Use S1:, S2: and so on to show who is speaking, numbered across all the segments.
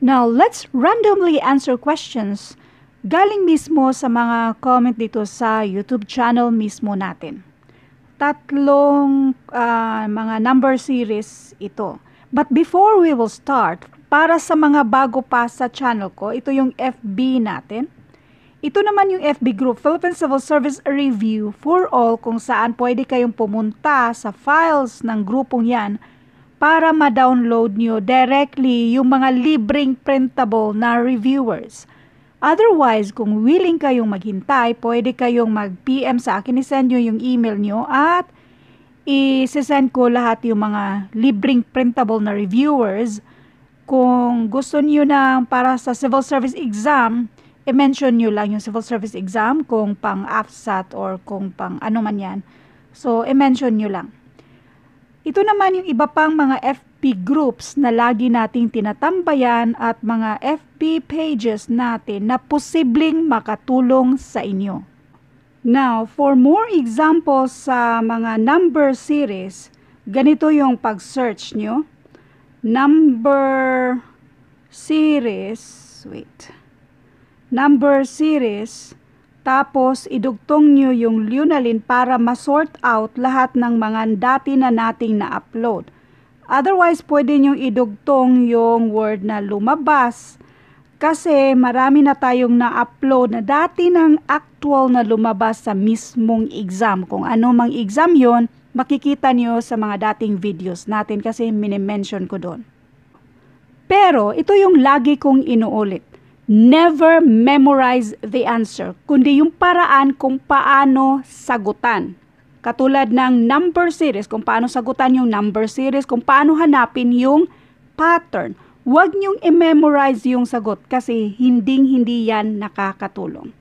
S1: Now, let's randomly answer questions galing mismo sa mga comment dito sa YouTube channel mismo natin. Tatlong uh, mga number series ito. But before we will start, para sa mga bago pa sa channel ko, ito yung FB natin. Ito naman yung FB group, Philippine Civil Service Review for All kung saan pwede kayong pumunta sa files ng grupong yan para ma-download nyo directly yung mga libreng printable na reviewers. Otherwise, kung willing kayong maghintay, pwede kayong mag-PM sa akin, isend nyo yung email nyo at i-send ko lahat yung mga libreng printable na reviewers. Kung gusto niyo na para sa civil service exam, i-mention nyo lang yung civil service exam kung pang AFSAT or kung pang ano man yan. So, i-mention nyo lang. Ito naman yung iba pang mga FB groups na lagi nating tinatambayan at mga FB pages natin na posibleng makatulong sa inyo. Now, for more examples sa mga number series, ganito yung pag-search nyo. Number series, wait. Number series, tapos, idugtong nyo yung Lunalin para ma-sort out lahat ng mga dati na nating na-upload. Otherwise, pwede nyo idugtong yung word na lumabas kasi marami na tayong na-upload na dati ng actual na lumabas sa mismong exam. Kung ano mang exam yon makikita nyo sa mga dating videos natin kasi minimension ko doon. Pero ito yung lagi kong inuulit never memorize the answer, kundi yung paraan kung paano sagutan. Katulad ng number series, kung paano sagutan yung number series, kung paano hanapin yung pattern. Huwag niyong i-memorize yung sagot kasi hinding-hindi yan nakakatulong.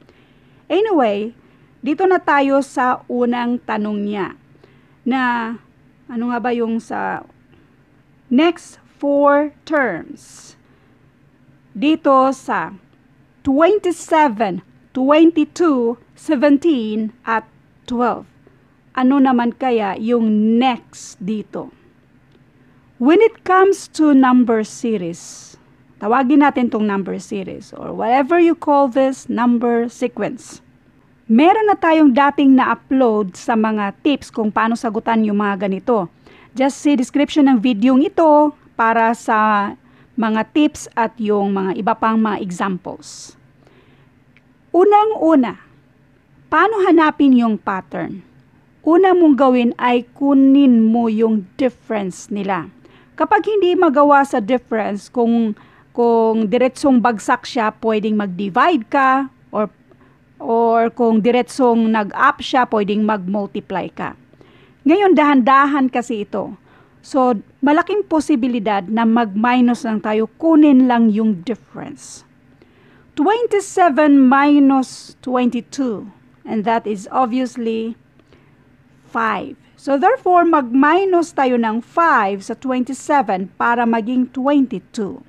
S1: Anyway, dito na tayo sa unang tanong niya na ano nga ba yung sa next four terms dito sa 27, 22, 17, at 12. Ano naman kaya yung next dito? When it comes to number series, tawagin natin tong number series or whatever you call this number sequence. Meron na tayong dating na-upload sa mga tips kung paano sagutan yung mga ganito. Just see description ng video ito para sa mga tips at yung mga iba pang mga examples. Unang-una, paano hanapin yung pattern? Una mong gawin ay kunin mo yung difference nila. Kapag hindi magawa sa difference, kung kung diretsong bagsak siya, pwedeng mag-divide ka or or kung diretsong nag-up siya, pwedeng mag-multiply ka. Ngayon, dahan-dahan kasi ito. So, malaking posibilidad na mag-minus lang tayo, kunin lang yung difference. 27 minus 22, and that is obviously 5. So, therefore, mag-minus tayo ng 5 sa 27 para maging 22.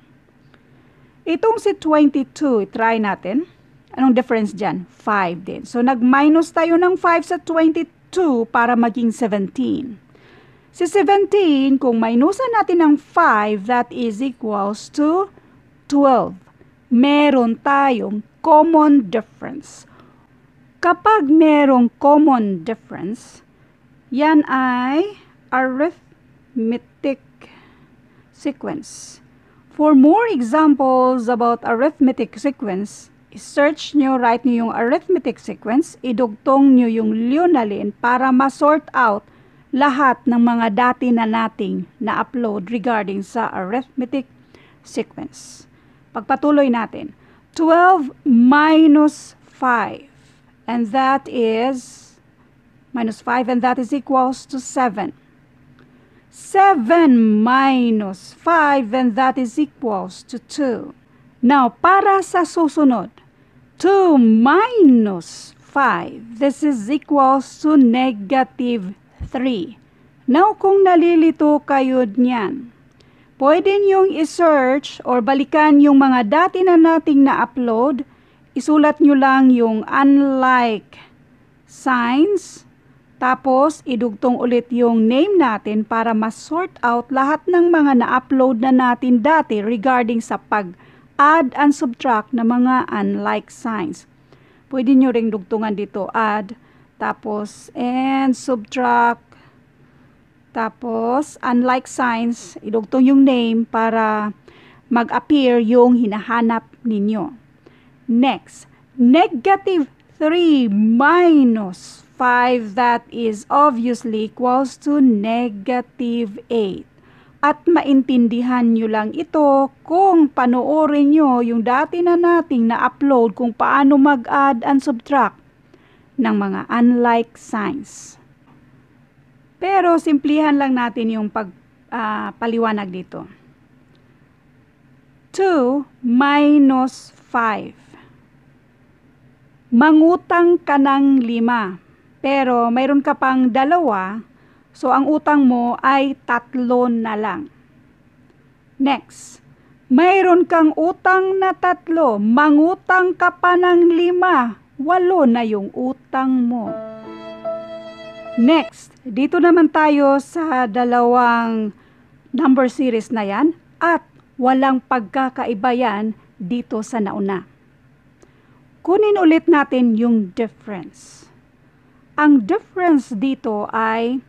S1: Itong si 22, try natin. Anong difference dyan? 5 din. So, nag-minus tayo ng 5 sa 22 para maging 17. Si 17, kung minusan natin ng 5, that is equals to 12. Meron tayong common difference. Kapag merong common difference, yan ay arithmetic sequence. For more examples about arithmetic sequence, search nyo, write nyo yung arithmetic sequence, idugtong nyo yung Leonalin para ma-sort out lahat ng mga dati na nating na-upload regarding sa arithmetic sequence. Pagpatuloy natin. 12 minus 5 and that is minus 5 and that is equals to 7. 7 minus 5 and that is equals to 2. Now, para sa susunod, 2 minus 5, this is equals to negative 3. Now, kung nalilito kayo niyan, pwede niyong i-search or balikan yung mga dati na nating na-upload. Isulat nyo lang yung unlike signs. Tapos, idugtong ulit yung name natin para ma-sort out lahat ng mga na-upload na natin dati regarding sa pag add and subtract na mga unlike signs. Pwede nyo ring dugtungan dito, add, tapos, and subtract, tapos, unlike signs, idugtong yung name para mag-appear yung hinahanap ninyo. Next, negative 3 minus 5 that is obviously equals to negative 8. At maintindihan nyo lang ito kung panoorin nyo yung dati na nating na-upload kung paano mag-add and subtract ng mga unlike signs. Pero simplihan lang natin yung pagpaliwanag uh, dito. 2 minus 5. Mangutang ka ng lima, pero mayroon ka pang dalawa, so ang utang mo ay tatlo na lang. Next, mayroon kang utang na tatlo, mangutang ka pa ng lima, walo na yung utang mo. Next, dito naman tayo sa dalawang number series na yan at walang pagkakaiba yan dito sa nauna. Kunin ulit natin yung difference. Ang difference dito ay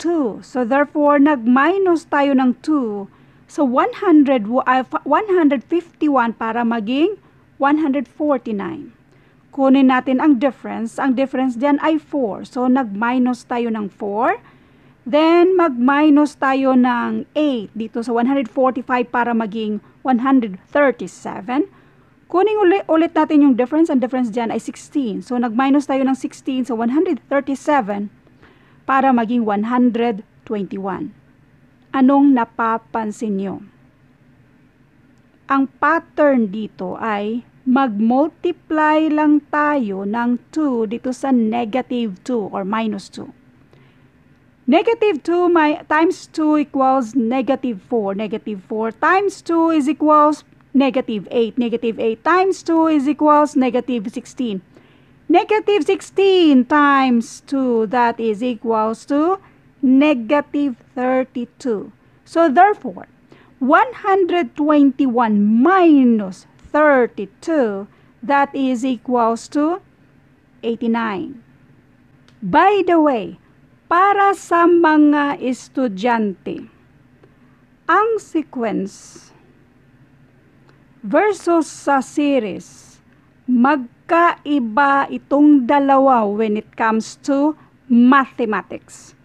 S1: 2. So therefore, nag-minus tayo ng 2. So 100, uh, 151 para maging 149. Kunin natin ang difference. Ang difference diyan ay 4. So nag-minus tayo ng 4. Then mag-minus tayo ng 8 dito sa 145 para maging 137. Kunin ulit, ulit natin yung difference. Ang difference dyan ay 16. So, nag-minus tayo ng 16 sa so 137 para maging 121. Anong napapansin nyo? Ang pattern dito ay mag-multiply lang tayo ng 2 dito sa negative 2 or minus 2. Negative 2 my, times 2 equals negative 4. Negative 4 times 2 is equals negative 8. Negative 8 times 2 is equals negative 16. Negative 16 times 2, that is equals to negative 32. So therefore, 121 minus 32, that is equals to 89. By the way, para sa mga estudyante, ang sequence versus sa series, magkaiba itong dalawa when it comes to mathematics.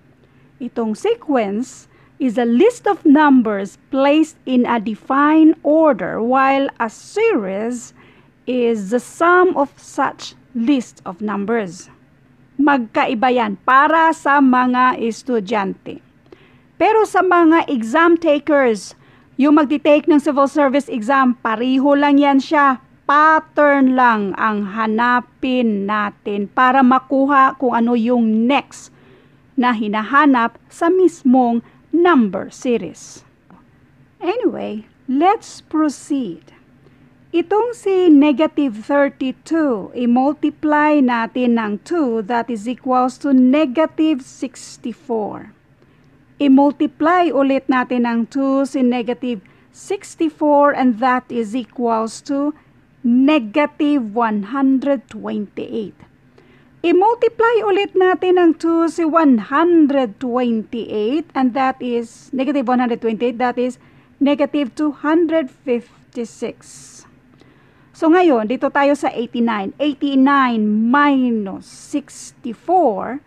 S1: Itong sequence is a list of numbers placed in a defined order while a series is the sum of such list of numbers. Magkaiba yan para sa mga estudyante. Pero sa mga exam takers, yung magti-take ng civil service exam, pariho lang yan siya. Pattern lang ang hanapin natin para makuha kung ano yung next na hinahanap sa mismong number series. Anyway, let's proceed. Itong si negative 32, i-multiply natin ng 2 that is equals to negative 64 i-multiply ulit natin ng 2 si negative 64 and that is equals to negative 128. I-multiply ulit natin ng 2 si 128 and that is negative 128 that is negative 256. So ngayon, dito tayo sa 89. 89 minus 64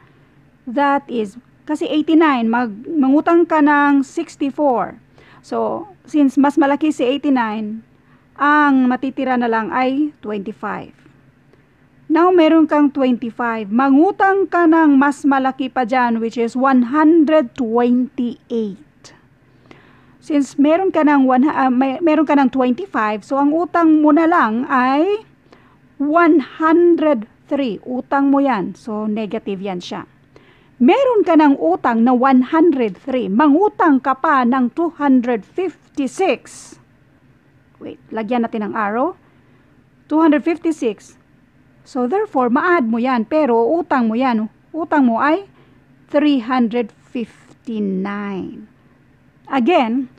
S1: that is kasi 89, mag, mangutang ka ng 64. So, since mas malaki si 89, ang matitira na lang ay 25. Now, meron kang 25. Mangutang ka ng mas malaki pa dyan, which is 128. Since meron ka ng, one, uh, may, meron ka ng 25, so ang utang mo na lang ay 103. Utang mo yan. So, negative yan siya meron ka ng utang na 103, mangutang ka pa ng 256. Wait, lagyan natin ng arrow. 256. So therefore, ma-add mo yan, pero utang mo yan, utang mo ay 359. Again,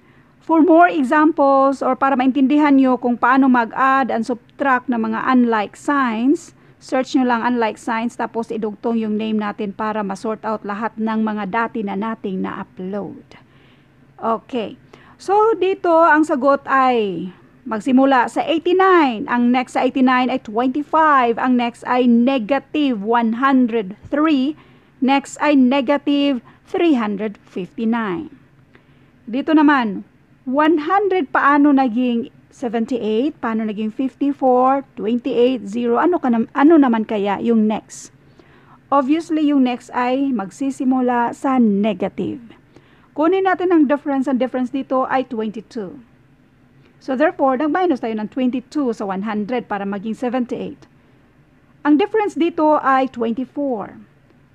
S1: For more examples or para maintindihan nyo kung paano mag-add and subtract ng mga unlike signs, search nyo lang unlike signs tapos idugtong yung name natin para ma-sort out lahat ng mga dati na nating na-upload. Okay. So, dito ang sagot ay magsimula sa 89. Ang next sa 89 ay 25. Ang next ay negative 103. Next ay negative 359. Dito naman, 100 paano naging 78, paano naging 54, 28, 0, ano, ka na, ano naman kaya yung next? Obviously, yung next ay magsisimula sa negative. Kunin natin ang difference. Ang difference dito ay 22. So therefore, nag-minus tayo ng 22 sa 100 para maging 78. Ang difference dito ay 24.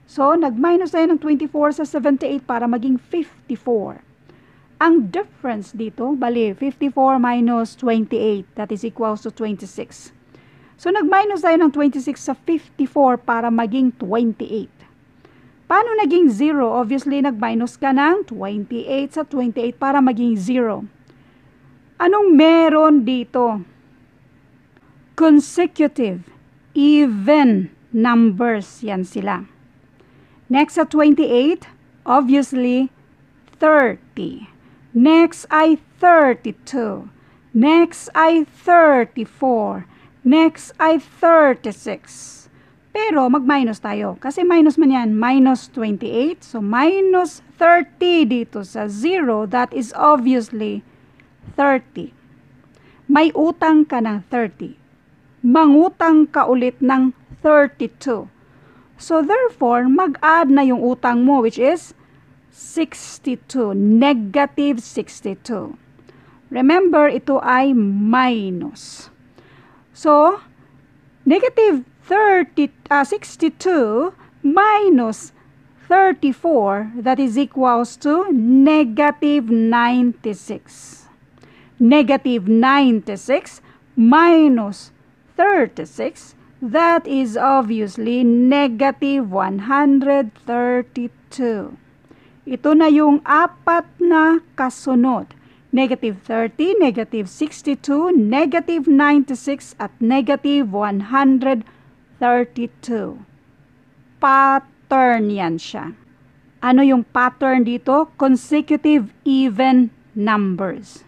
S1: So, nag-minus tayo ng 24 sa 78 para maging 54. Ang difference dito, bali, 54 minus 28, that is equals to 26. So, nag-minus tayo ng 26 sa 54 para maging 28. Paano naging 0? Obviously, nag-minus ka ng 28 sa 28 para maging 0. Anong meron dito? Consecutive, even numbers, yan sila. Next sa 28, obviously, 30. Next ay 32. Next ay 34. Next ay 36. Pero mag-minus tayo. Kasi minus man yan. Minus 28. So minus 30 dito sa 0. That is obviously 30. May utang ka ng 30. Mangutang ka ulit ng 32. So therefore, mag-add na yung utang mo which is 62. Negative 62. Remember, ito ay minus. So, negative 30, uh, 62 minus 34, that is equals to negative 96. Negative 96 minus 36, that is obviously negative 132. Ito na yung apat na kasunod. Negative 30, negative 62, negative 96, at negative 132. Pattern yan siya. Ano yung pattern dito? Consecutive even numbers.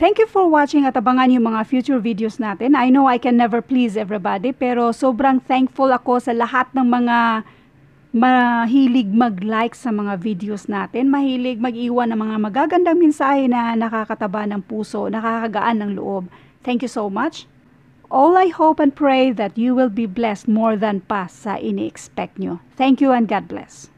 S1: Thank you for watching at abangan yung mga future videos natin. I know I can never please everybody pero sobrang thankful ako sa lahat ng mga mahilig mag-like sa mga videos natin, mahilig mag-iwan ng mga magagandang mensahe na nakakataba ng puso, nakakagaan ng loob. Thank you so much. All I hope and pray that you will be blessed more than pa sa ini-expect nyo. Thank you and God bless.